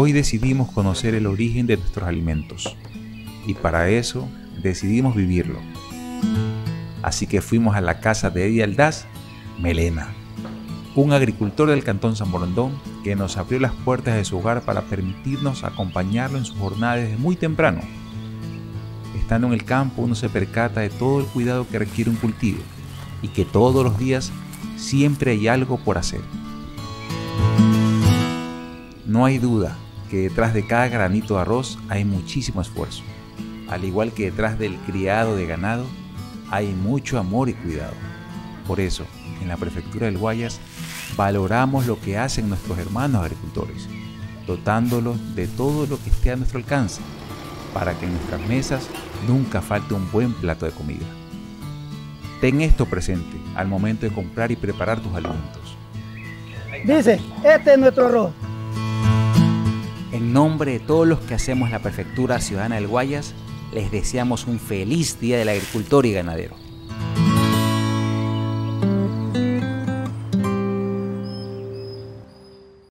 Hoy decidimos conocer el origen de nuestros alimentos y para eso decidimos vivirlo. Así que fuimos a la casa de Eddie Aldaz, Melena, un agricultor del cantón San Borondón que nos abrió las puertas de su hogar para permitirnos acompañarlo en su jornada desde muy temprano. Estando en el campo uno se percata de todo el cuidado que requiere un cultivo y que todos los días siempre hay algo por hacer. No hay duda que detrás de cada granito de arroz hay muchísimo esfuerzo, al igual que detrás del criado de ganado hay mucho amor y cuidado. Por eso, en la prefectura del Guayas valoramos lo que hacen nuestros hermanos agricultores, dotándolos de todo lo que esté a nuestro alcance, para que en nuestras mesas nunca falte un buen plato de comida. Ten esto presente al momento de comprar y preparar tus alimentos. Dice, este es nuestro arroz. En nombre de todos los que hacemos la Prefectura Ciudadana del Guayas, les deseamos un feliz Día del Agricultor y Ganadero.